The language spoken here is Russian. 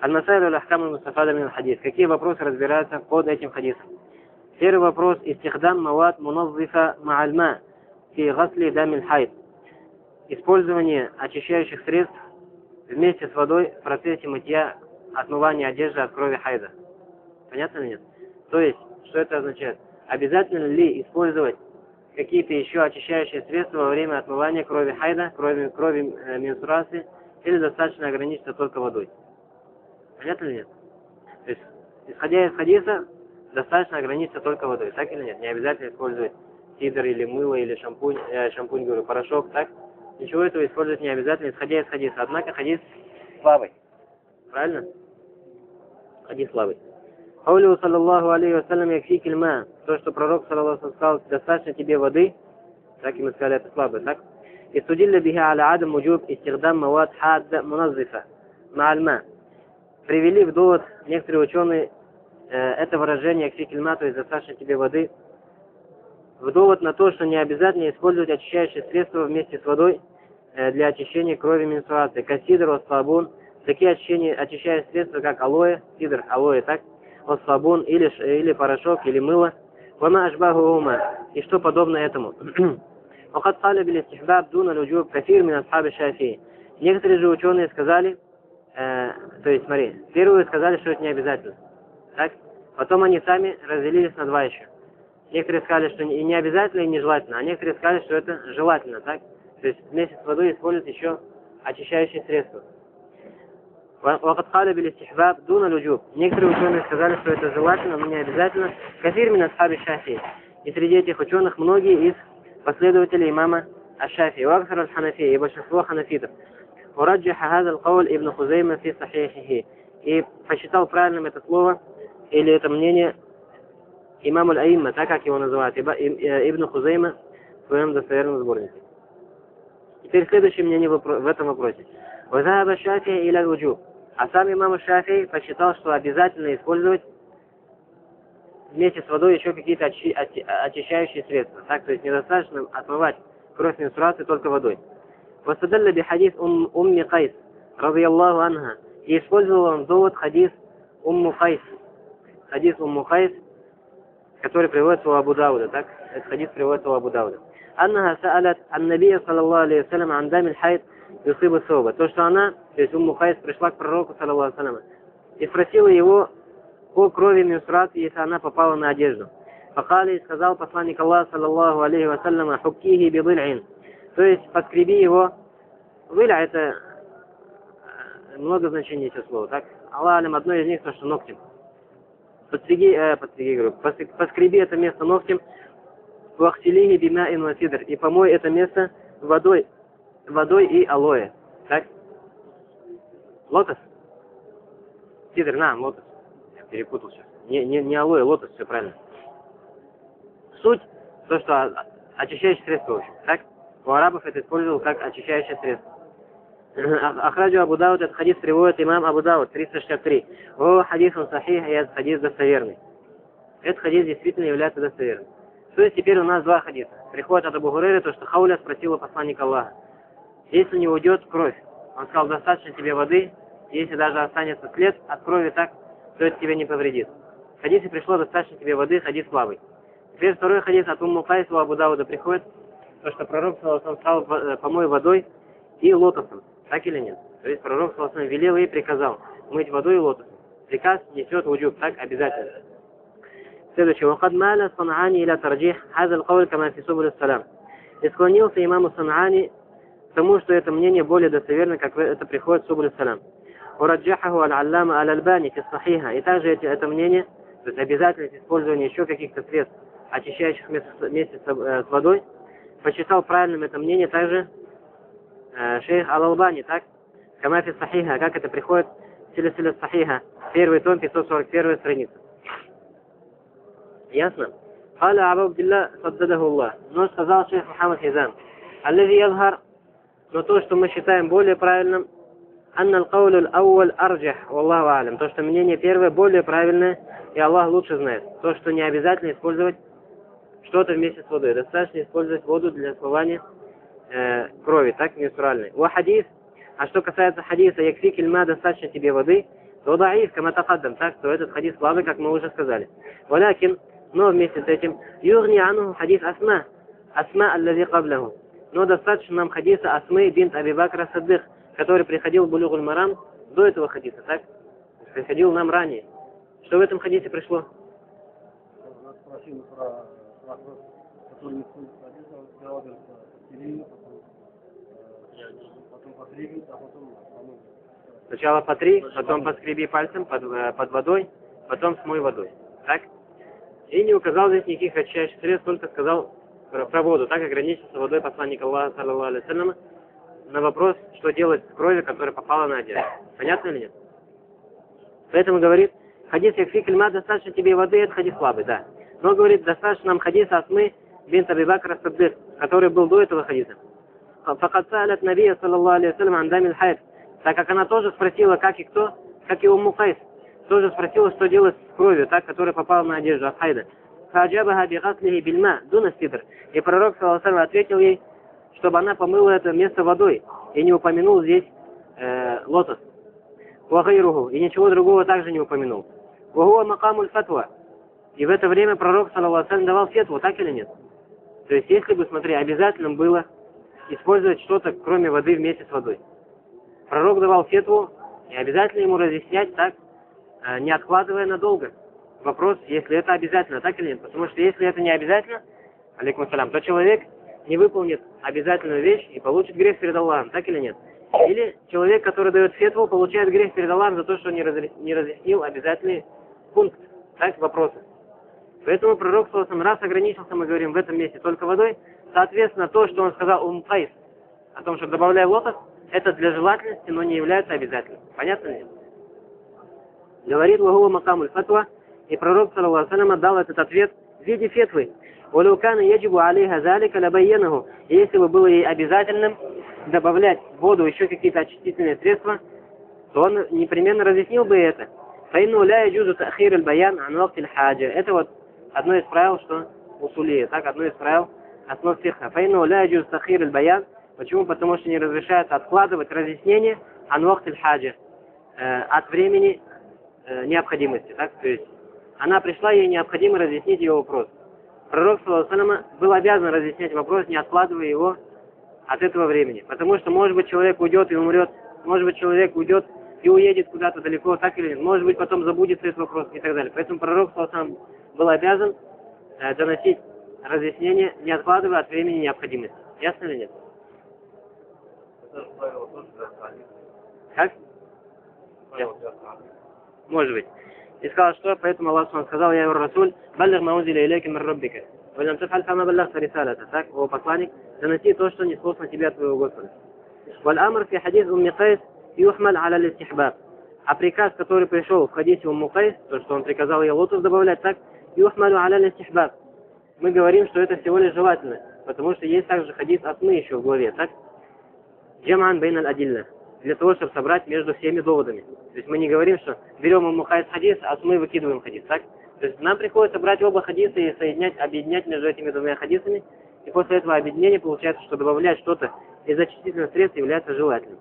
Аль-Масайль аль-Ахкам аль-Мустафада мин хадис. Какие вопросы разбираются под этим хадисом? Первый вопрос. Истихдам мават муназзифа ма'альма фи гасли дамиль хайд. Использование очищающих средств вместе с водой в процессе мытья отмывания одежды от крови хайда. Понятно или нет? То есть, что это означает? Обязательно ли использовать какие-то еще очищающие средства во время отмывания крови хайда, крови, крови э, менструации, или достаточно ограничиться только водой? Понятно или нет? То есть, исходя из хадиса, достаточно ограничиться только водой, так или нет? Не обязательно использовать сидр или мыло, или шампунь, э, шампунь, говорю, порошок, так? Ничего этого использовать не обязательно, исходя из хадиса. Однако хадис слабый. Правильно? Хадис слабый. Хаулю, саллаллаху алейхи вассалям, якфи кильма. То, что пророк, саллаллаху сказал, достаточно тебе воды, так и сказали, это слабый, так? И судили биха аля адам муджуб истихдам мават хадда муназзифа ма'альма. Привели в довод некоторые ученые э, это выражение якфи кильма, то есть достаточно тебе воды, в довод на то, что не обязательно использовать очищающие средства вместе с водой э, для очищения крови менструации. Кассидр, ослабун, такие очищения, очищающие средства, как алоэ, сидр, алоэ, так, ослабун, или, или порошок, или мыло. Вама ашбахума, и что подобно этому. وقد قال بالاستحباب دون الوجوب كثير من أصحاب الشافعي. Некоторые же ученые сказали, э, то есть смотри, первые сказали, что это не обязательно. Так? Потом они сами разделились на два еще. Некоторые сказали, что и не обязательно, и нежелательно, а некоторые сказали, что это желательно, так? То есть вместе с водой используют еще очищающие средства. وقد قال بالاستحباب دون الوجوب. Некоторые ученые сказали, что это желательно, но не обязательно. Кафир мин асхаби шафи. И среди этих ученых многие из последователей имама Аш-Шафи, وأكثر الحنفية, и большинство ханафитов. ورجح هذا القول ابن خزيمة في صحيحه. И посчитал правильным это слово или это мнение имам аль-Аимма, так как его называют, Ибн Хузейма в своем достоверном сборнике. Теперь следующее мнение в этом вопросе. وذهب الشافعي إلى الوجوب. А сам имам Шафи посчитал, что обязательно использовать вместе с водой еще какие-то очи, очи, очищающие средства. Так, то есть недостаточно отмывать кровь менструации только водой. واستدل بحديث أم, أم قيس رضي الله عنها. И использовал он довод хадис Умму Хайс. Хадис Умму Хайс, который приводится у Абу Дауда, так? Этот хадис приводится у Абу Дауда. أنها سألت النبي صلى الله عليه وسلم عن دم الحيض يصيب ثوبه. То, что она, то есть Умму Хайс, пришла к пророку, саллаллаху алейhi и спросила его о крови менструации, если она попала на одежду. Факали и сказал посланник Аллаха, саллаллаху алейхи вассаляма, хуккихи бидыльин. То есть подкреби его. Выля это много значений этих слов, так? Аллах алим, одно из них то, что ногтем. Подстриги, э, подстриги, говорю, поскреби это место ногтем, вахтилихи бима и насидр, и помой это место водой, водой и алоэ. Так? Лотос? Сидр, на, лотос. Перепутал сейчас. Не, не, не алоэ, лотос, все правильно. Суть, то, что очищающее средство, в общем, так? У арабов это использовал как очищающее средство. Ахраджу Абу Дауд, этот хадис приводит имам Абу Дауд, 363. О, хадис он сахих, и этот хадис достоверный. Этот хадис действительно является достоверным. То есть теперь у нас два хадиса. Приходит от Абу Хурейра, то, что Хауля спросила посланника Аллаха. Если не уйдет кровь, он сказал, достаточно тебе воды, если даже останется след от крови так, то это тебе не повредит. Хадисе пришло достаточно тебе воды, хадис слабый. Теперь второй хадис от Умму Кайсу Абу Дауда приходит, то, что пророк сказал, помой водой и лотосом. Так или нет? То есть пророк Саласан велел и приказал мыть водой и лотосом. Приказ несет уджуб, так обязательно. Следующее. وقد مال الصنعاني إلى ترجيح هذا القول كما في سبل السلام. И склонился имам Санаани к тому, что это мнение более достоверно, как это приходит в Субуль Салам. ورجحه العلامة الألباني في الصحيحة. И также это, это мнение, то есть обязательность использования еще каких-то средств, очищающих вместе, вместе с, э, с водой, посчитал правильным это мнение также э, шейх Ал-Албани, так? Камафи Сахиха, как это приходит в Силисиле Сахиха, первый том, 541 страница. Ясно? قال أبو عبد الله صدده الله. Но сказал шейх Мухаммад Хизам. الذي يظهر, но то, что мы считаем более правильным, أن القول الأول أرجح, والله أعلم. То, что мнение первое более правильное, и Аллах лучше знает. То, что не обязательно использовать что-то вместе с водой. Достаточно использовать воду для смывания э, крови, так, менструальной. Ва хадис, а что касается хадиса, якфи кельма, достаточно тебе воды, то даиф, кама такаддам, так, то этот хадис слабый, как мы уже сказали. Валякин, но вместе с этим, юрни ану хадис асма, асма аллази кабляху. Но достаточно нам хадиса Асмы бинт Аби Бакра Саддых, который приходил в Булюгуль Марам до этого хадиса, так? Приходил нам ранее. Что в этом хадисе пришло? Нас спросили про вопрос, который не в хадис, он сказал, говорит, Сирию, потом, э, потом потребит, а потом помыть. Сначала потри, потом поскреби пальцем под, э, под водой, потом смой водой. Так? И не указал здесь никаких очищающих средств, только сказал про, про воду. Так ограничился водой посланник Аллаха, алейхи вассалям, на вопрос, что делать с кровью, которая попала на одежду. Понятно или нет? Поэтому говорит, хадис якфи кельма, достаточно тебе воды, это хадис слабый, да. Но, говорит, достаточно нам хадиса Асмы бин Абибакра Саддык, который был до этого хадиса. Факат са'алят Набия, саллаллаху алейхи вассалям, ан дамил хайд. Так как она тоже спросила, как и кто, как и Умму тоже спросила, что делать с кровью, так, которая попала на одежду от хайда. Фаджабаха бигаслихи бильма, дуна сидр. И пророк, саллаллаху ответил ей, чтобы она помыла это место водой, и не упомянул здесь э, лотос. Вахайруху, и ничего другого также не упомянул. Вахуа макамуль фатва. И в это время пророк, саллаллаху давал фетву, так или нет? То есть, если бы, смотри, обязательным было использовать что-то, кроме воды вместе с водой. Пророк давал фетву, и обязательно ему разъяснять так, э, не откладывая надолго. Вопрос, если это обязательно, так или нет. Потому что если это не обязательно, алейкум салям, то человек не выполнит обязательную вещь и получит грех перед Аллахом, так или нет? Или человек, который дает фетву, получает грех перед Аллахом за то, что не, разъяснил, обязательный пункт, так, вопросы. Поэтому пророк Сосам раз ограничился, мы говорим, в этом месте только водой. Соответственно, то, что он сказал Умфайс, о том, что добавляя лотос, это для желательности, но не является обязательным. Понятно ли? Говорит Лагула Макамуль Фатва, и пророк, саллаху дал этот ответ в виде фетвы. Улюкана яджибу алейха залика лабайянаху. И если бы было ей обязательным добавлять в воду еще какие-то очистительные средства, то он непременно разъяснил бы это. Файну ля яджузу тахир аль-баян ан хаджа Это вот одно из правил, что усулия, так, одно из правил основ фиха. Файну ля яджузу тахир аль-баян. Почему? Потому что не разрешается откладывать разъяснение ан вакт хаджа э, от времени э, необходимости, так, то есть она пришла, ей необходимо разъяснить ее вопрос. Пророк, саллаху был обязан разъяснять вопрос, не откладывая его от этого времени. Потому что, может быть, человек уйдет и умрет, может быть, человек уйдет и уедет куда-то далеко, так или нет. Может быть, потом забудется этот вопрос и так далее. Поэтому пророк, саллаху был обязан э, доносить разъяснение, не откладывая от времени необходимости. Ясно или нет? Как? Может быть. И сказал, что поэтому Аллах сказал, я يا أيها الرسول، بلغ ما أنزل إليك من ربك. وإن لم تفعل فما بلغت رسالته. Так, о посланник, доноси то, что ниспослано тебе от твоего Господа. الأمر في حديث أم قيس يحمل على الاستحباب. А приказ, который пришел в хадисе Умму Кайс, то, что он приказал ей лотос добавлять, так, يحمل على الاستحباب. Мы говорим, что это всего лишь желательно, потому что есть также хадис Асмы еще в главе, так? جمعا بين الأدلة для того, чтобы собрать между всеми доводами. То есть мы не говорим, что берем Умму Кайс хадис, а мы выкидываем хадис, так? То есть нам приходится брать оба хадиса и соединять, объединять между этими двумя хадисами, и после этого объединения получается, что добавлять что-то из очистительных средств является желательным.